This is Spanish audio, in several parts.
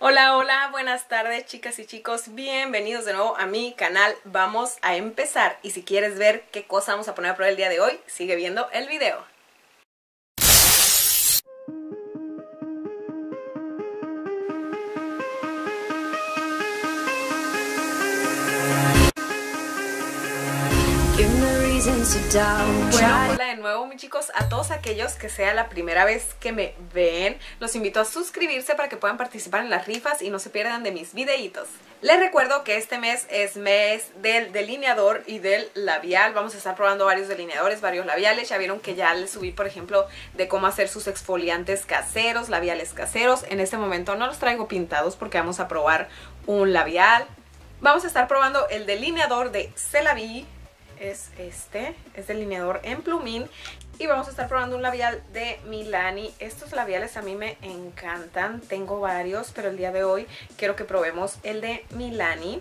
Hola, hola, buenas tardes chicas y chicos, bienvenidos de nuevo a mi canal, vamos a empezar. Y si quieres ver qué cosa vamos a poner a prueba el día de hoy, sigue viendo el video. Bueno, hola de nuevo mis chicos, a todos aquellos que sea la primera vez que me ven, los invito a suscribirse para que puedan participar en las rifas y no se pierdan de mis videitos. Les recuerdo que este mes es mes del delineador y del labial, vamos a estar probando varios delineadores, varios labiales, ya vieron que ya les subí por ejemplo de cómo hacer sus exfoliantes caseros, labiales caseros, en este momento no los traigo pintados porque vamos a probar un labial. Vamos a estar probando el delineador de Celavi, es este, es delineador en plumín y vamos a estar probando un labial de Milani. Estos labiales a mí me encantan, tengo varios, pero el día de hoy quiero que probemos el de Milani.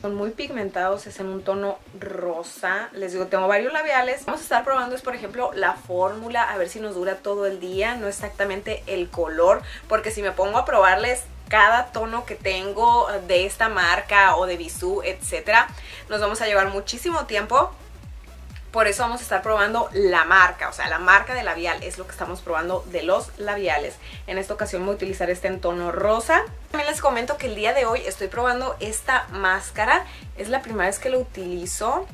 Son muy pigmentados, es en un tono rosa. Les digo, tengo varios labiales. Vamos a estar probando, es por ejemplo, la fórmula, a ver si nos dura todo el día. No exactamente el color, porque si me pongo a probarles cada tono que tengo de esta marca o de Bisú, etcétera, nos vamos a llevar muchísimo tiempo. Por eso vamos a estar probando la marca, o sea, la marca de labial es lo que estamos probando de los labiales. En esta ocasión voy a utilizar este en tono rosa. También les comento que el día de hoy estoy probando esta máscara. Es la primera vez que lo utilizo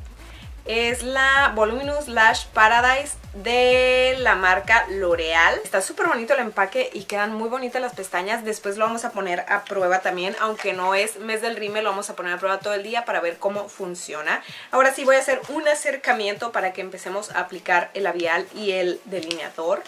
es la Voluminous Lash Paradise de la marca L'Oreal. Está súper bonito el empaque y quedan muy bonitas las pestañas. Después lo vamos a poner a prueba también, aunque no es mes del rímel, lo vamos a poner a prueba todo el día para ver cómo funciona. Ahora sí voy a hacer un acercamiento para que empecemos a aplicar el labial y el delineador.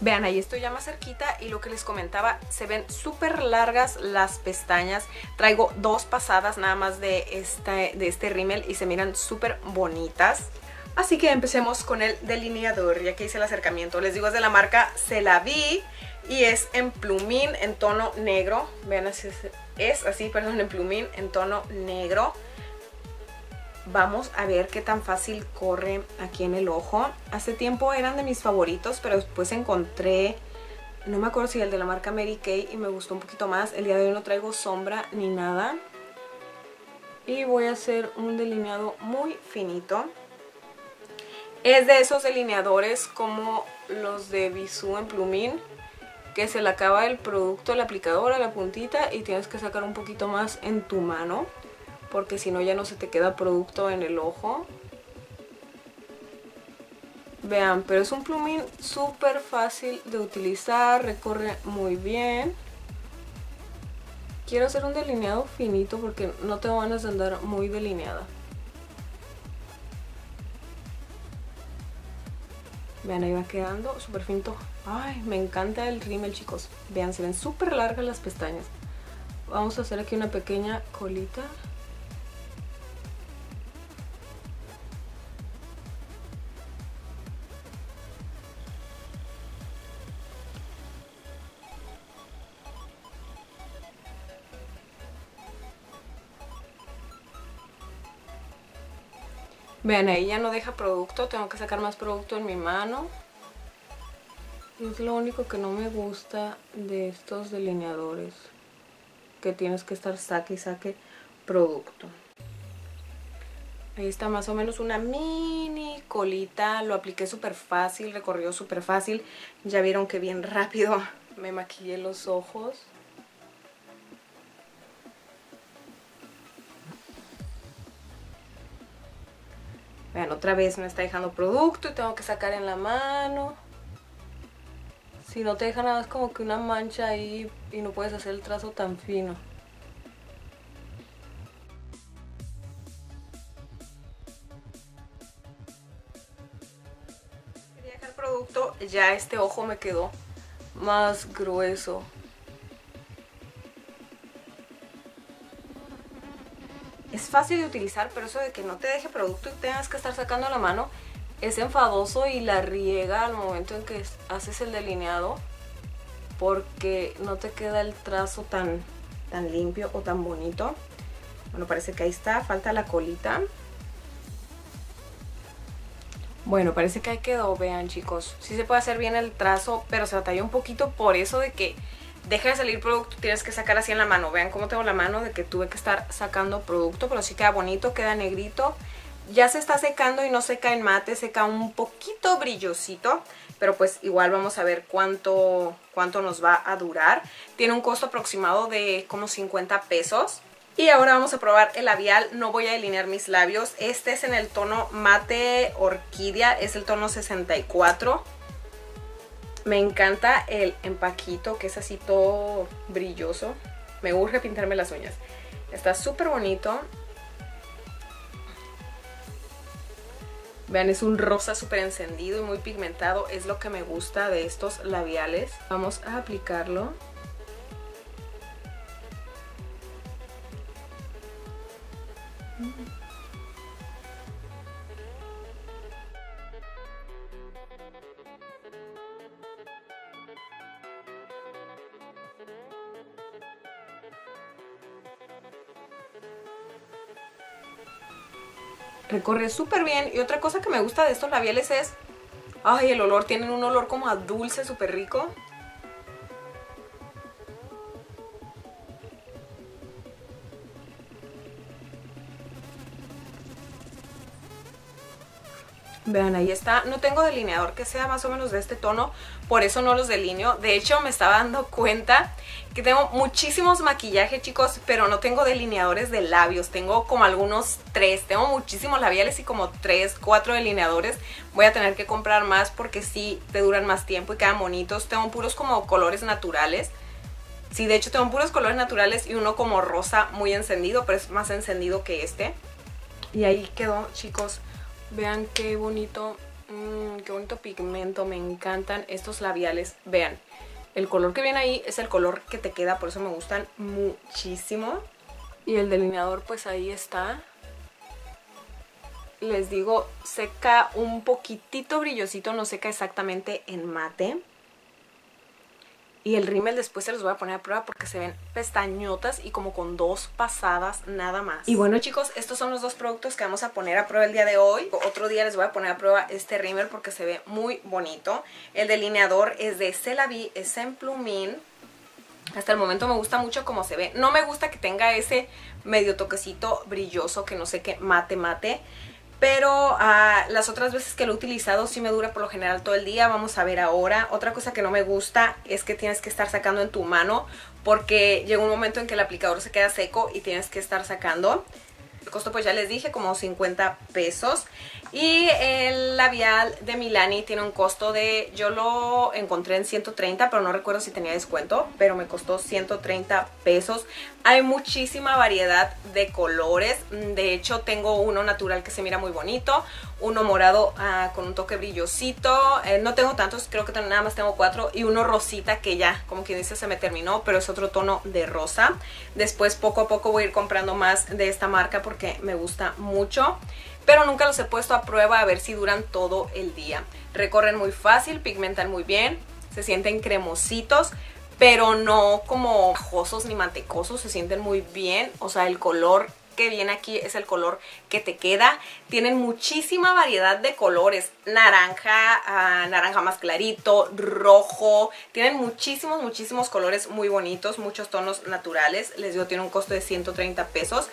Vean, ahí estoy ya más cerquita y lo que les comentaba, se ven súper largas las pestañas. Traigo dos pasadas nada más de este, de este rímel y se miran súper bonitas. Así que empecemos con el delineador, ya que hice el acercamiento. Les digo, es de la marca Celavi y es en plumín en tono negro. Vean, es, es así, perdón, en plumín en tono negro. Vamos a ver qué tan fácil corre aquí en el ojo. Hace tiempo eran de mis favoritos, pero después encontré, no me acuerdo si el de la marca Mary Kay y me gustó un poquito más. El día de hoy no traigo sombra ni nada. Y voy a hacer un delineado muy finito. Es de esos delineadores como los de Bisú en plumín, que se le acaba el producto, la aplicadora, la puntita y tienes que sacar un poquito más en tu mano porque si no ya no se te queda producto en el ojo. Vean, pero es un plumín súper fácil de utilizar, recorre muy bien. Quiero hacer un delineado finito porque no tengo ganas de andar muy delineada. Vean, ahí va quedando súper finito. Ay, me encanta el rímel, chicos. Vean, se ven súper largas las pestañas. Vamos a hacer aquí una pequeña colita. Vean, ahí ya no deja producto, tengo que sacar más producto en mi mano. Es lo único que no me gusta de estos delineadores. Que tienes que estar saque y saque producto. Ahí está más o menos una mini colita. Lo apliqué súper fácil, recorrió súper fácil. Ya vieron que bien rápido me maquillé los ojos. Vean, otra vez me está dejando producto y tengo que sacar en la mano. Si no te deja nada es como que una mancha ahí y no puedes hacer el trazo tan fino. Quería dejar producto, ya este ojo me quedó más grueso. Es fácil de utilizar, pero eso de que no te deje producto y tengas que estar sacando la mano es enfadoso y la riega al momento en que haces el delineado porque no te queda el trazo tan, tan limpio o tan bonito. Bueno, parece que ahí está, falta la colita. Bueno, parece que ahí quedó, vean chicos. Sí se puede hacer bien el trazo, pero se batalla un poquito por eso de que deja de salir producto, tienes que sacar así en la mano. Vean cómo tengo la mano de que tuve que estar sacando producto, pero sí queda bonito, queda negrito. Ya se está secando y no seca en mate, seca un poquito brillosito, pero pues igual vamos a ver cuánto, cuánto nos va a durar. Tiene un costo aproximado de como 50 pesos. Y ahora vamos a probar el labial, no voy a delinear mis labios. Este es en el tono mate orquídea, es el tono 64. Me encanta el empaquito que es así todo brilloso. Me urge pintarme las uñas. Está súper bonito. Vean, es un rosa súper encendido y muy pigmentado. Es lo que me gusta de estos labiales. Vamos a aplicarlo. Recorre súper bien. Y otra cosa que me gusta de estos labiales es, ay, el olor, tienen un olor como a dulce, súper rico. Vean, ahí está. No tengo delineador que sea más o menos de este tono, por eso no los delineo. De hecho, me estaba dando cuenta que tengo muchísimos maquillajes, chicos, pero no tengo delineadores de labios. Tengo como algunos tres. Tengo muchísimos labiales y como tres, cuatro delineadores. Voy a tener que comprar más porque sí te duran más tiempo y quedan bonitos. Tengo puros como colores naturales. Sí, de hecho tengo puros colores naturales y uno como rosa muy encendido, pero es más encendido que este. Y ahí quedó, chicos. Vean qué bonito, mmm, qué bonito pigmento, me encantan estos labiales. Vean, el color que viene ahí es el color que te queda, por eso me gustan muchísimo. Y el delineador pues ahí está. Les digo, seca un poquitito brillosito, no seca exactamente en mate. Y el rímel después se los voy a poner a prueba porque se ven pestañotas y como con dos pasadas nada más. Y bueno chicos, estos son los dos productos que vamos a poner a prueba el día de hoy. Otro día les voy a poner a prueba este rímel porque se ve muy bonito. El delineador es de Celavi, es en plumín. Hasta el momento me gusta mucho cómo se ve. No me gusta que tenga ese medio toquecito brilloso que no sé qué mate mate. Pero ah, las otras veces que lo he utilizado sí me dura por lo general todo el día. Vamos a ver ahora. Otra cosa que no me gusta es que tienes que estar sacando en tu mano porque llega un momento en que el aplicador se queda seco y tienes que estar sacando. El costo pues ya les dije, como 50 pesos. Y el labial de Milani tiene un costo de, yo lo encontré en 130, pero no recuerdo si tenía descuento, pero me costó 130 pesos. Hay muchísima variedad de colores, de hecho tengo uno natural que se mira muy bonito, uno morado ah, con un toque brillosito, eh, no tengo tantos, creo que nada más tengo cuatro, y uno rosita que ya, como quien dice, se me terminó, pero es otro tono de rosa. Después poco a poco voy a ir comprando más de esta marca porque me gusta mucho pero nunca los he puesto a prueba a ver si duran todo el día. Recorren muy fácil, pigmentan muy bien, se sienten cremositos, pero no como bajosos ni mantecosos, se sienten muy bien, o sea, el color que viene aquí es el color que te queda. Tienen muchísima variedad de colores, naranja, ah, naranja más clarito, rojo. Tienen muchísimos, muchísimos colores muy bonitos, muchos tonos naturales. Les digo, tiene un costo de 130 pesos.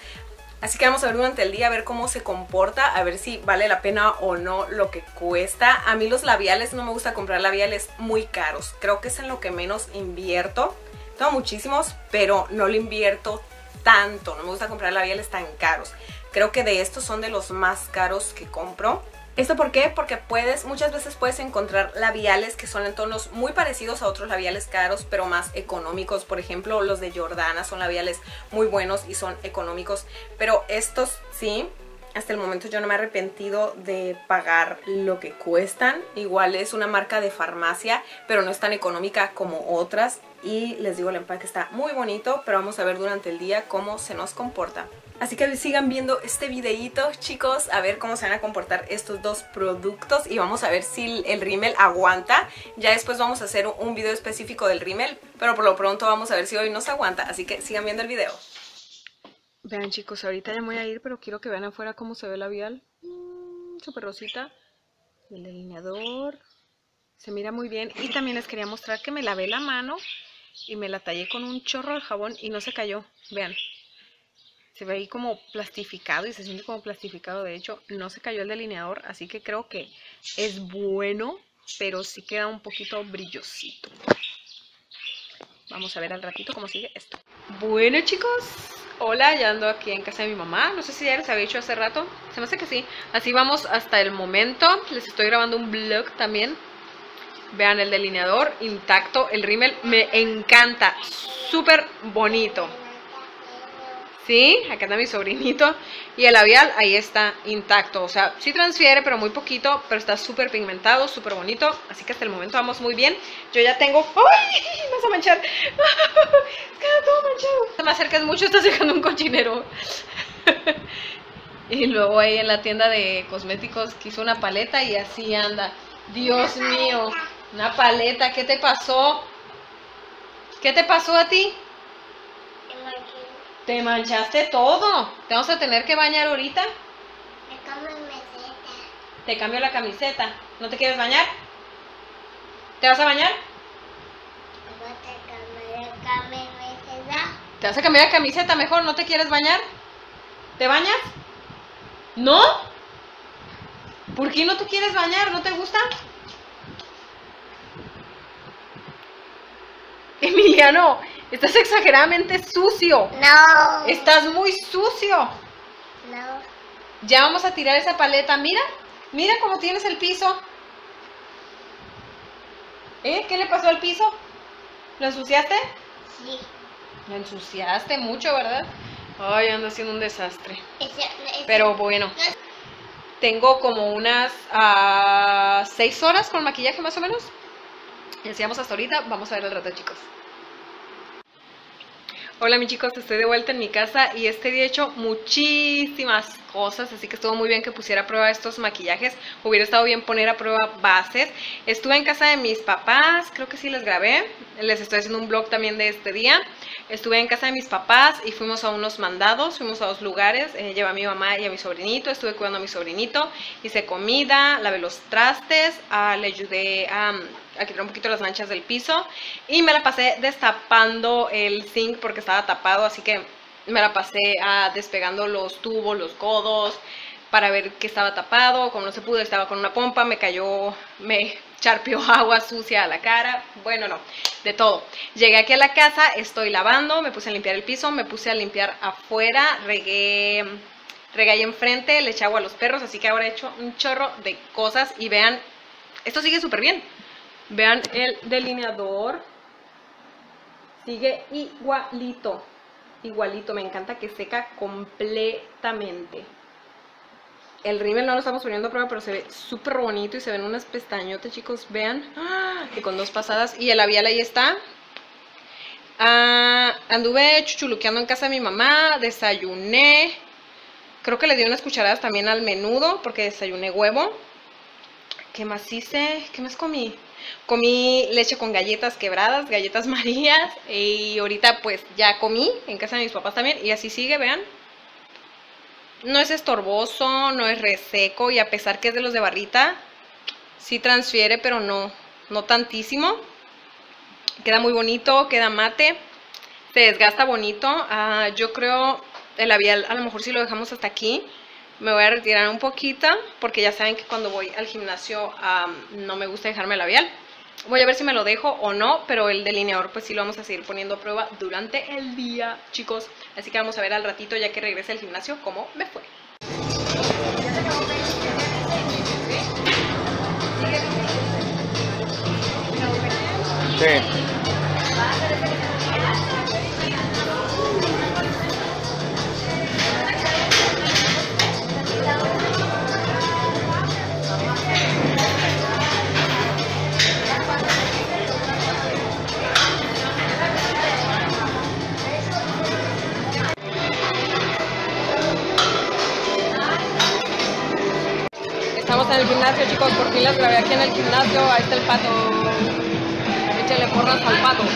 Así que vamos a ver durante el día a ver cómo se comporta, a ver si vale la pena o no lo que cuesta. A mí los labiales, no me gusta comprar labiales muy caros. Creo que es en lo que menos invierto. Tengo muchísimos, pero no lo invierto tanto. No me gusta comprar labiales tan caros. Creo que de estos son de los más caros que compro. ¿Esto por qué? Porque puedes, muchas veces puedes encontrar labiales que son en tonos muy parecidos a otros labiales caros, pero más económicos. Por ejemplo, los de Jordana son labiales muy buenos y son económicos. Pero estos sí, hasta el momento yo no me he arrepentido de pagar lo que cuestan. Igual es una marca de farmacia, pero no es tan económica como otras. Y les digo, el empaque está muy bonito, pero vamos a ver durante el día cómo se nos comporta. Así que sigan viendo este videito, chicos, a ver cómo se van a comportar estos dos productos y vamos a ver si el rímel aguanta. Ya después vamos a hacer un video específico del rímel, pero por lo pronto vamos a ver si hoy nos aguanta, así que sigan viendo el video. Vean chicos, ahorita ya voy a ir, pero quiero que vean afuera cómo se ve el labial. Mmm, Súper rosita. El delineador. Se mira muy bien. Y también les quería mostrar que me lavé la mano y me la tallé con un chorro de jabón y no se cayó. Vean. Se ve ahí como plastificado y se siente como plastificado. De hecho, no se cayó el delineador, así que creo que es bueno, pero sí queda un poquito brillosito. Vamos a ver al ratito cómo sigue esto. Bueno, chicos, hola, ya ando aquí en casa de mi mamá. No sé si ya les había dicho hace rato. Se me hace que sí. Así vamos hasta el momento. Les estoy grabando un vlog también Vean el delineador intacto. El rímel me encanta. Súper bonito. ¿Sí? Acá está mi sobrinito. Y el labial ahí está intacto. O sea, sí transfiere, pero muy poquito. Pero está súper pigmentado, súper bonito. Así que hasta el momento vamos muy bien. Yo ya tengo... ¡Ay! Me vas a manchar. Queda todo manchado. Te me acercas mucho, estás dejando un cochinero. y luego ahí en la tienda de cosméticos quiso una paleta y así anda. Dios mío. Una paleta, ¿qué te pasó? ¿Qué te pasó a ti? Te manchaste todo. Te vamos a tener que bañar ahorita. Me cambio meseta. Te cambio la camiseta. ¿No te quieres bañar? ¿Te vas a bañar? ¿Cómo te cambio la camiseta? ¿Te vas a cambiar la camiseta mejor? ¿No te quieres bañar? ¿Te bañas? ¿No? ¿Por qué no te quieres bañar? ¿No te gusta? Emiliano, estás exageradamente sucio. No. Estás muy sucio. No. Ya vamos a tirar esa paleta. Mira, mira cómo tienes el piso. ¿Eh? ¿Qué le pasó al piso? ¿Lo ensuciaste? Sí. Lo ensuciaste mucho, ¿verdad? Ay, ando haciendo un desastre. Ese- ese- Pero bueno, tengo como unas ah, seis horas con maquillaje más o menos. Vamos hasta ahorita. Vamos a ver el rato, chicos. Hola mis chicos, estoy de vuelta en mi casa y este día he hecho muchísimas cosas, así que estuvo muy bien que pusiera a prueba estos maquillajes, hubiera estado bien poner a prueba bases. Estuve en casa de mis papás, creo que sí les grabé, les estoy haciendo un vlog también de este día. Estuve en casa de mis papás y fuimos a unos mandados, fuimos a dos lugares, eh, llevé a mi mamá y a mi sobrinito, estuve cuidando a mi sobrinito, hice comida, lavé los trastes, ah, le ayudé a, a quitar un poquito las manchas del piso y me la pasé destapando el zinc porque estaba tapado, así que me la pasé ah, despegando los tubos, los codos, para ver que estaba tapado, como no se pudo, estaba con una pompa, me cayó, me charpeó agua sucia a la cara, bueno, no, de todo. Llegué aquí a la casa, estoy lavando, me puse a limpiar el piso, me puse a limpiar afuera, regué, regué ahí enfrente, le eché agua a los perros, así que ahora he hecho un chorro de cosas y vean, esto sigue súper bien. Vean el delineador, sigue igualito, igualito, me encanta que seca completamente. El rímel no lo estamos poniendo a prueba, pero se ve súper bonito y se ven unas pestañotas, chicos, vean. ¡Ah! Que con dos pasadas. Y el labial ahí está. Ah, anduve chuchuluqueando en casa de mi mamá, desayuné. Creo que le di unas cucharadas también al menudo, porque desayuné huevo. ¿Qué más hice? ¿Qué más comí? Comí leche con galletas quebradas, galletas marías. Y ahorita pues ya comí en casa de mis papás también. Y así sigue, vean. No es estorboso, no es reseco y a pesar que es de los de barrita, sí transfiere, pero no, no tantísimo. Queda muy bonito, queda mate, se desgasta bonito. Ah, yo creo el labial, a lo mejor si lo dejamos hasta aquí, me voy a retirar un poquito porque ya saben que cuando voy al gimnasio no me gusta dejarme labial. Voy a ver si me lo dejo o no, pero el delineador pues sí lo vamos a seguir poniendo a prueba durante el día, chicos. Así que vamos a ver al ratito ya que regrese al gimnasio cómo me fue. Sí. El gimnasio, chicos. Por fin las grabé aquí en el gimnasio. Ahí está el pato. Échale porras al pato.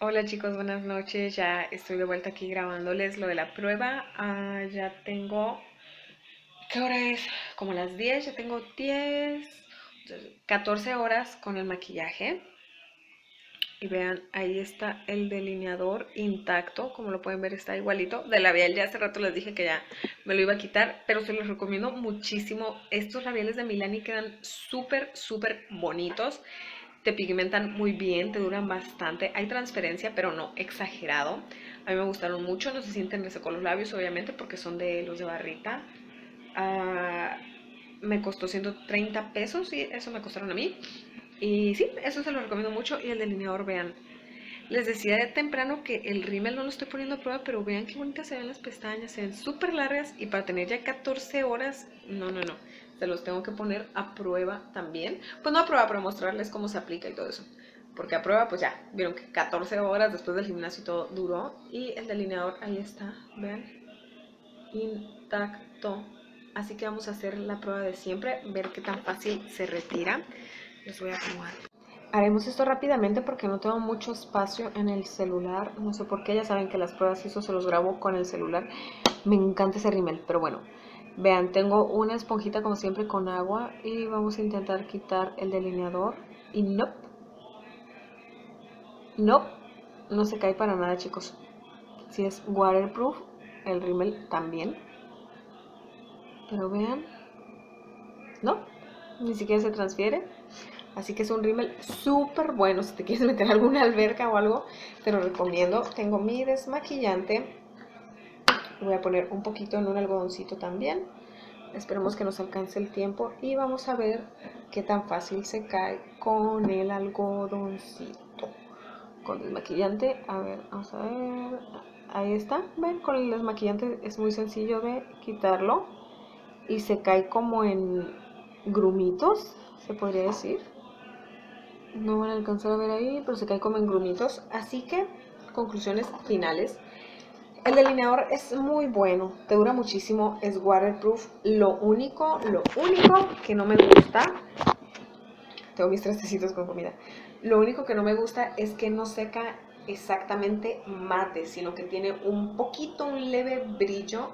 Hola chicos, buenas noches. Ya estoy de vuelta aquí grabándoles lo de la prueba. Ah, ya tengo... ¿Qué hora es? Como las 10, ya tengo 10, 14 horas con el maquillaje. Y vean, ahí está el delineador intacto, como lo pueden ver está igualito. De labial ya hace rato les dije que ya me lo iba a quitar, pero se los recomiendo muchísimo. Estos labiales de Milani quedan súper, súper bonitos te pigmentan muy bien, te duran bastante. Hay transferencia, pero no exagerado. A mí me gustaron mucho, no se sienten resecos los labios, obviamente, porque son de los de barrita. Ah, me costó 130 pesos y eso me costaron a mí. Y sí, eso se lo recomiendo mucho. Y el delineador, vean. Les decía de temprano que el rímel no lo estoy poniendo a prueba, pero vean qué bonitas se ven las pestañas, se ven súper largas y para tener ya 14 horas, no, no, no se los tengo que poner a prueba también. Pues no a prueba, pero mostrarles cómo se aplica y todo eso. Porque a prueba, pues ya, vieron que 14 horas después del gimnasio todo duró. Y el delineador ahí está, vean, intacto. Así que vamos a hacer la prueba de siempre, ver qué tan fácil se retira. Les voy a acomodar. Haremos esto rápidamente porque no tengo mucho espacio en el celular. No sé por qué, ya saben que las pruebas eso se los grabo con el celular. Me encanta ese rímel, pero bueno, Vean, tengo una esponjita como siempre con agua y vamos a intentar quitar el delineador y no, no, no se cae para nada chicos. Si es waterproof, el rímel también. Pero vean, no, ni siquiera se transfiere. Así que es un rímel súper bueno. Si te quieres meter alguna alberca o algo, te lo recomiendo. Tengo mi desmaquillante voy a poner un poquito en un algodoncito también. Esperemos que nos alcance el tiempo y vamos a ver qué tan fácil se cae con el algodoncito. Con desmaquillante, a ver, vamos a ver, ahí está, ven, con el desmaquillante es muy sencillo de quitarlo y se cae como en grumitos, se podría decir. No van a alcanzar a ver ahí, pero se cae como en grumitos, así que conclusiones finales el delineador es muy bueno, te dura muchísimo, es waterproof. Lo único, lo único que no me gusta, tengo mis trastecitos con comida, lo único que no me gusta es que no seca exactamente mate, sino que tiene un poquito, un leve brillo,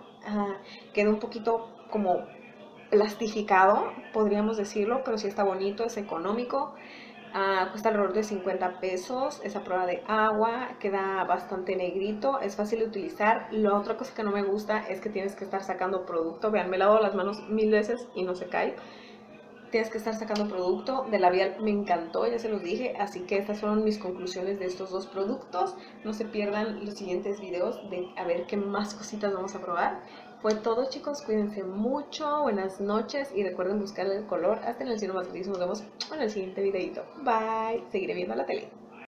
queda un poquito como plastificado, podríamos decirlo, pero sí está bonito, es económico. Ah, cuesta alrededor de 50 pesos, esa prueba de agua, queda bastante negrito, es fácil de utilizar. La otra cosa que no me gusta es que tienes que estar sacando producto. Vean, me lavo las manos mil veces y no se cae. Tienes que estar sacando producto. De labial me encantó, ya se los dije. Así que estas fueron mis conclusiones de estos dos productos. No se pierdan los siguientes videos de a ver qué más cositas vamos a probar. Fue todo chicos, cuídense mucho, buenas noches y recuerden buscar el color. Hasta en el cielo más feliz, nos vemos en el siguiente videito. Bye, seguiré viendo la tele.